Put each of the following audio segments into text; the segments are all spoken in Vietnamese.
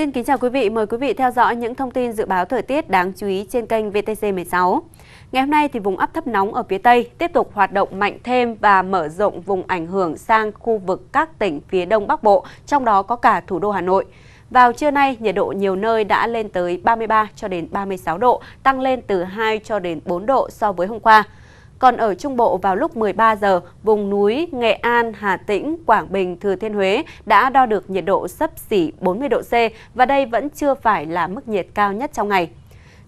Xin kính chào quý vị, mời quý vị theo dõi những thông tin dự báo thời tiết đáng chú ý trên kênh VTC16. Ngày hôm nay thì vùng áp thấp nóng ở phía Tây tiếp tục hoạt động mạnh thêm và mở rộng vùng ảnh hưởng sang khu vực các tỉnh phía Đông Bắc Bộ, trong đó có cả thủ đô Hà Nội. Vào trưa nay, nhiệt độ nhiều nơi đã lên tới 33 cho đến 36 độ, tăng lên từ 2 cho đến 4 độ so với hôm qua. Còn ở Trung Bộ vào lúc 13 giờ, vùng núi Nghệ An, Hà Tĩnh, Quảng Bình, Thừa Thiên Huế đã đo được nhiệt độ sấp xỉ 40 độ C và đây vẫn chưa phải là mức nhiệt cao nhất trong ngày.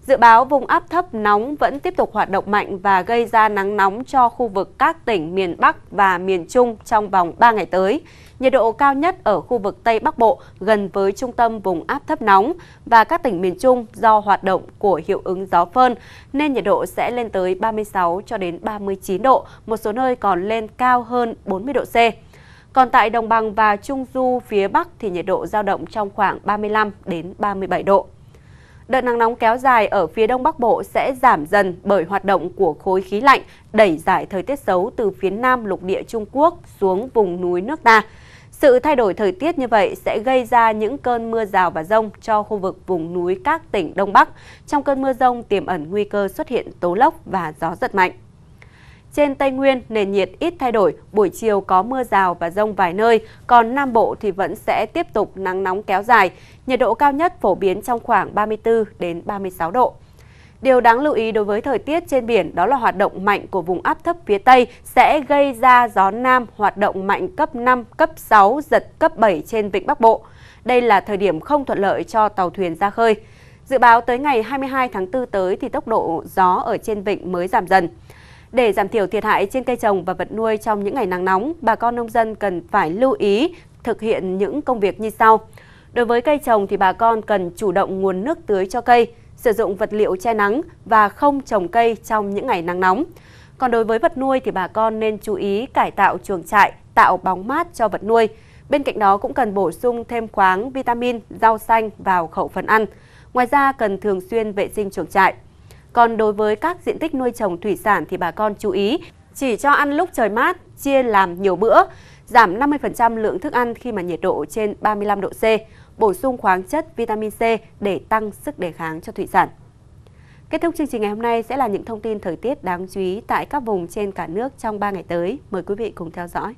Dự báo vùng áp thấp nóng vẫn tiếp tục hoạt động mạnh và gây ra nắng nóng cho khu vực các tỉnh miền Bắc và miền Trung trong vòng 3 ngày tới. Nhiệt độ cao nhất ở khu vực Tây Bắc Bộ gần với trung tâm vùng áp thấp nóng và các tỉnh miền Trung do hoạt động của hiệu ứng gió phơn nên nhiệt độ sẽ lên tới 36 cho đến 39 độ, một số nơi còn lên cao hơn 40 độ C. Còn tại đồng bằng và trung du phía Bắc thì nhiệt độ giao động trong khoảng 35 đến 37 độ. Đợt nắng nóng kéo dài ở phía Đông Bắc Bộ sẽ giảm dần bởi hoạt động của khối khí lạnh đẩy giải thời tiết xấu từ phía Nam lục địa Trung Quốc xuống vùng núi nước ta. Sự thay đổi thời tiết như vậy sẽ gây ra những cơn mưa rào và rông cho khu vực vùng núi các tỉnh Đông Bắc. Trong cơn mưa rông tiềm ẩn nguy cơ xuất hiện tố lốc và gió giật mạnh. Trên Tây Nguyên, nền nhiệt ít thay đổi, buổi chiều có mưa rào và rông vài nơi, còn Nam Bộ thì vẫn sẽ tiếp tục nắng nóng kéo dài. Nhiệt độ cao nhất phổ biến trong khoảng 34 đến 36 độ. Điều đáng lưu ý đối với thời tiết trên biển đó là hoạt động mạnh của vùng áp thấp phía Tây sẽ gây ra gió Nam hoạt động mạnh cấp 5, cấp 6, giật cấp 7 trên vịnh Bắc Bộ. Đây là thời điểm không thuận lợi cho tàu thuyền ra khơi. Dự báo tới ngày 22 tháng 4 tới thì tốc độ gió ở trên vịnh mới giảm dần. Để giảm thiểu thiệt hại trên cây trồng và vật nuôi trong những ngày nắng nóng, bà con nông dân cần phải lưu ý thực hiện những công việc như sau. Đối với cây trồng thì bà con cần chủ động nguồn nước tưới cho cây, sử dụng vật liệu che nắng và không trồng cây trong những ngày nắng nóng. Còn đối với vật nuôi thì bà con nên chú ý cải tạo chuồng trại, tạo bóng mát cho vật nuôi. Bên cạnh đó cũng cần bổ sung thêm khoáng, vitamin, rau xanh vào khẩu phần ăn. Ngoài ra cần thường xuyên vệ sinh chuồng trại. Còn đối với các diện tích nuôi trồng thủy sản thì bà con chú ý chỉ cho ăn lúc trời mát, chia làm nhiều bữa, giảm 50% lượng thức ăn khi mà nhiệt độ trên 35 độ C, bổ sung khoáng chất vitamin C để tăng sức đề kháng cho thủy sản. Kết thúc chương trình ngày hôm nay sẽ là những thông tin thời tiết đáng chú ý tại các vùng trên cả nước trong 3 ngày tới. Mời quý vị cùng theo dõi.